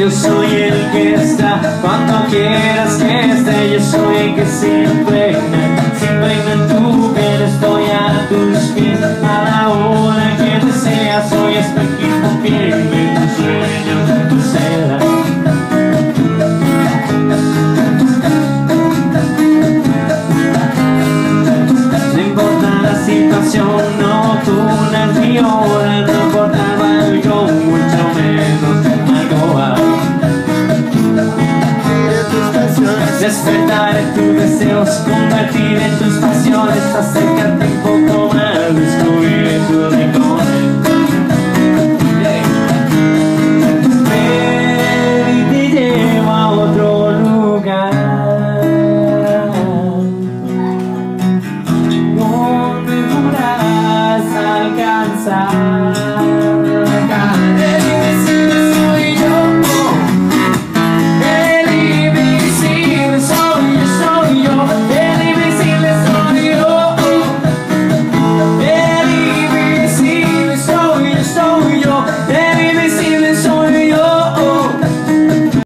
Yo soy el que está cuando quieras que esté Yo soy el que se impregna en tu piel Estoy a tus pies Despertaré tus deseos, convertiré tus pasiones acercarte un poco más, descubriré tu rincón a otro lugar. No me alcanzar.